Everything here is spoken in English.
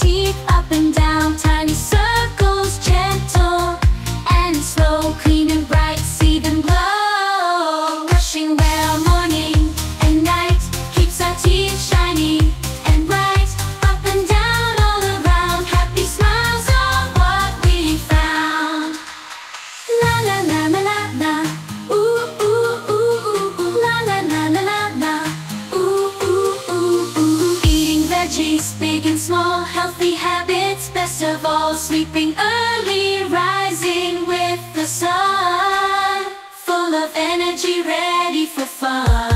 cheek. Energy ready for fun